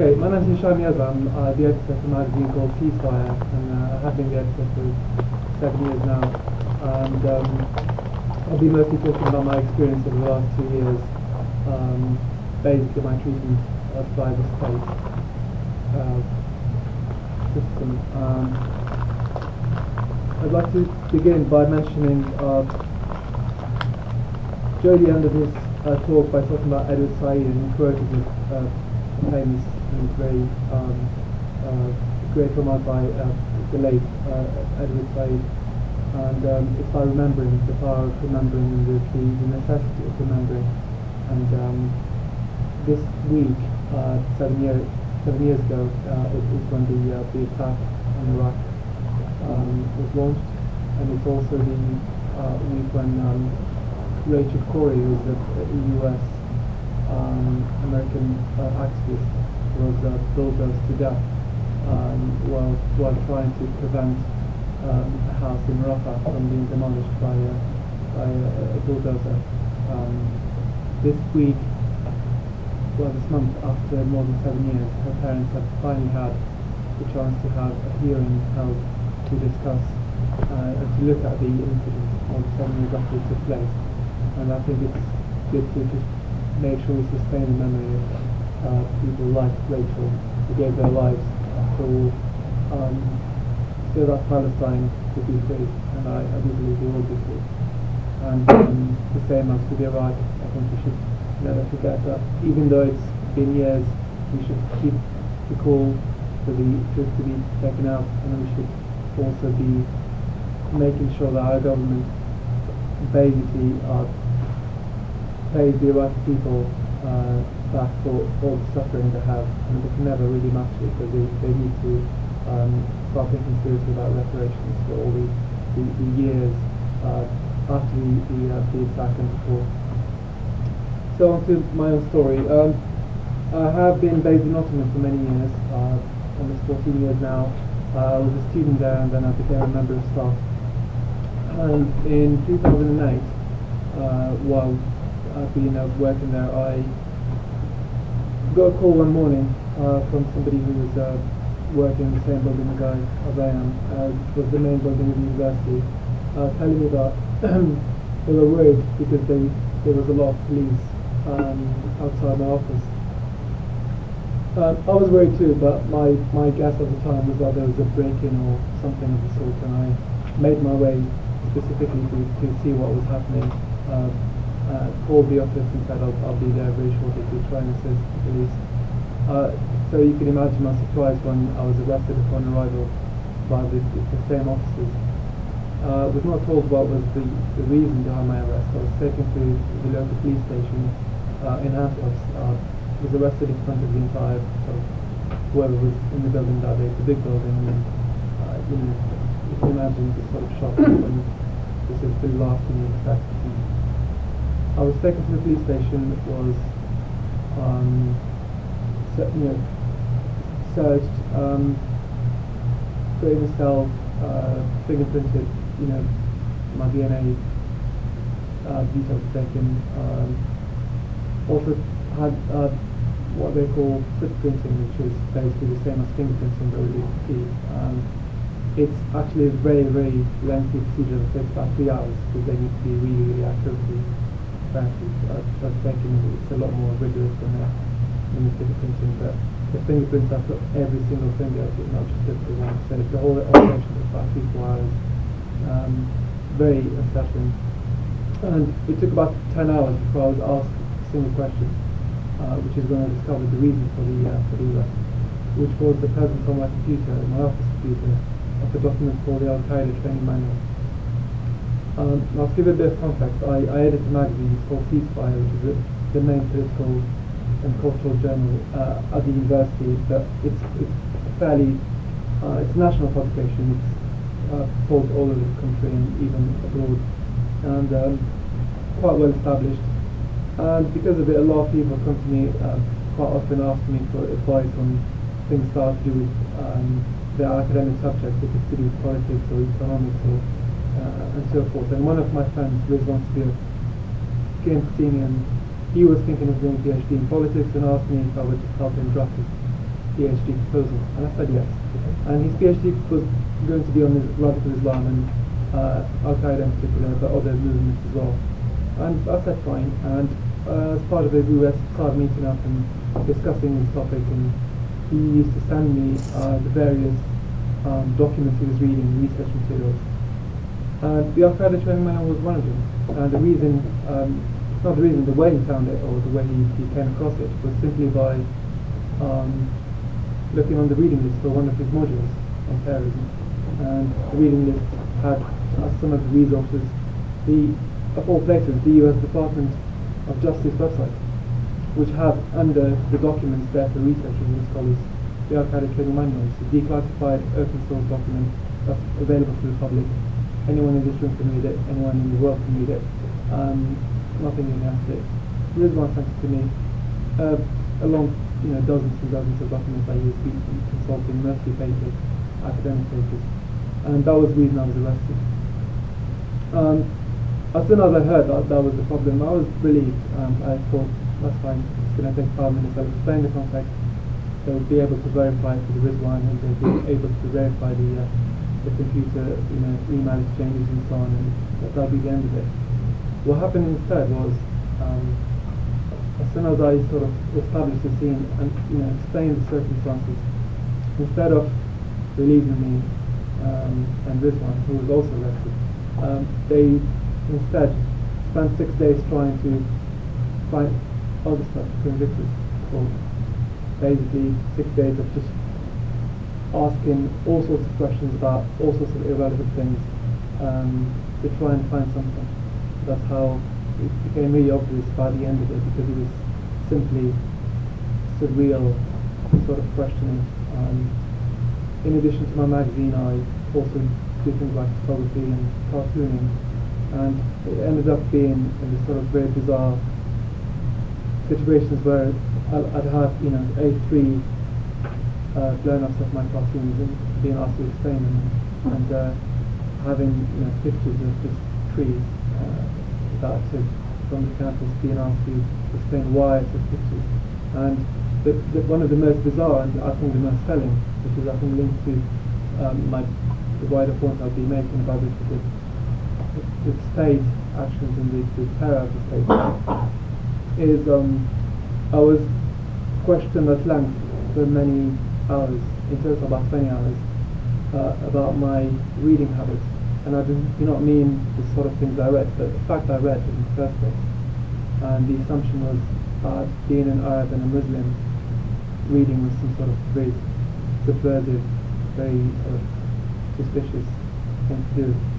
Great, my name is Hicham Yezza. I'm uh, the editor of a magazine called Ceasefire, and uh, I have been the editor for seven years now. And um, I'll be mostly talking about my experience over the last two years, um, basically my treatment of cyberspace uh, system. Um, I'd like to begin by mentioning uh, Jody ended his uh, talk by talking about Edward Said and he quoted a uh, famous and very um, uh, great remark by uh, the late uh, Edward Said. And um, it's by remembering, the power of remembering and the, the, necessity of remembering. And um, this week, uh, seven, year, seven years ago, uh, it was when the, the attack on Iraq um, was launched. And it's also the week when um, Rachel Corrie, who's a, a US um, American uh, activist, was uh, bulldozed to death um, while, while trying to prevent um, a house in Rafah from being demolished by, a, by a, a bulldozer. Um, this week, well this month, after more than seven years, her parents have finally had the chance to have a hearing held to discuss uh, and to look at the incident of seven years after it took place. And I think it's good to just make sure we sustain the memory of uh, people like Rachel. Who gave their lives for um, so that Palestine could be free, and I, I do believe they will be free. And um, the same as with Iraq, I think we should never forget that. Even though it's been years, we should keep the call for the troops to be taken out, and we should also be making sure that our government basically uh, pays the Iraqi people uh, back for all the suffering they have. Mean, they can never really match it, but they, they need to um, start thinking seriously about reparations for all the, the, the years uh, after the, the, uh, the attack and before. So on to my own story. Um, I have been based in Nottingham for many years, uh, almost 14 years now. Uh, I was a student there and then I became a member of staff. And in 2008, uh, while I've been uh, working there, I got a call one morning uh, from somebody who was uh, working in the same building as I, as I am, uh, was the main building of the university, telling me that they were worried because they, there was a lot of police um, outside my office. Uh, I was worried too, but my, my guess at the time was that there was a break-in or something of the sort, and I made my way specifically to, to see what was happening. Uh, uh, called the office and said I'll, I'll be there very shortly to try and assist the police. Uh, so you can imagine my surprise when I was arrested upon arrival by the, the same officers. Uh, was not told what was the, the reason behind my arrest. I was taken to the local police station uh, in handcuffs. Uh, was arrested in front of the entire sort of whoever was in the building that day, the big building, and uh, you know, you can imagine the sort of shock when this is the last thing you expect. I was taken to the police station, was um, you know, searched, um, put cell, uh, fingerprinted, you know, my DNA uh, details taken. Um, also had uh, what they call footprinting, which is basically the same as fingerprinting, but with teeth. Um, it's actually a very, very lengthy procedure that takes about three hours because they need to be really, really accurate frankly. I, I think it's a lot more rigorous than, uh, than the fingerprinting, but the fingerprints are for every single finger, not just the one. So the whole operation took about three, four hours. Um, very unsettling. And it took about 10 hours before I was asked a single question, uh, which is when I discovered the reason for the, uh, for the which was the presence on my computer, my office computer, of a document called the Al-Qaeda Training Manual. Um, now to give a bit of context, I, I edit a magazine called Ceasefire, which is a, the main political and cultural journal uh, at the university, but it's, it's fairly, uh, it's a national publication, it's uh, sold all over the country and even abroad, and um, quite well established. And because of it, a lot of people come to me uh, quite often ask me for advice on things that have to do with um, their academic subjects, if it's to do with politics or economics or uh, and so forth. And one of my friends, Rizwan Sabir, came to see me and he was thinking of doing a PhD in politics and asked me if I would help him draft his PhD proposal? And I said yes. And his PhD was going to be on radical Islam and uh, Al Qaeda in particular, but other movements as well. And I said fine. And uh, as part of it, we were started meeting up and discussing this topic. And he used to send me uh, the various um, documents he was reading, research materials. And the Qaeda training manual was one of them. And the reason, um, not the reason, the way he found it or the way he, he came across it was simply by um, looking on the reading list for one of his modules on terrorism. And the reading list had as some of the resources the, of all places, the US Department of Justice website, which have under the documents there for researchers and scholars, the Qaeda training manual. It's a declassified open source document that's available to the public. Anyone in this room can read it, anyone in the world can read it. Um, nothing against it. Rizwan sent it to me, uh, along you know dozens and dozens of documents I used consulting, mostly papers, academic papers, and that was the reason I was arrested. Um, as soon as I heard that that was the problem, I was relieved. Um, I thought, that's fine, it's going to take five minutes. I'll explain the context. They'll be able to verify it to the Rizwan and they'll be able to verify the, uh, the computer, you know, email exchanges and so on, and that, that'll be the end of it. What happened instead was, um, as soon as I sort of established the scene and you know explained the circumstances, instead of releasing me um, and one who was also arrested, um, they instead spent six days trying to find other stuff to convict us for. Basically, six days of just asking all sorts of questions about all sorts of irrelevant things um, to try and find something. That's how it became really obvious by the end of it because it was simply surreal sort of questioning. Um, in addition to my magazine, I also do things like photography and cartooning, and it ended up being in this sort of very bizarre situations where I'd have, you know, A3 uh, blown up of my cartoons and being asked to explain them, and uh, having, you know, pictures of just trees uh, that took from the campus being asked to explain why I took pictures. And the, the, one of the most bizarre and I think the most telling, which is I think linked to um, my the wider point I'll be making about the, the, the state actions and the, the terror of the state is um, I was questioned at length for many hours, in total about 20 hours, uh, about my reading habits. And I do, not mean the sort of things I read, but the fact I read in the first place. And the assumption was uh, being an Arab and a Muslim, reading was some sort of very subversive, very sort of suspicious thing to do.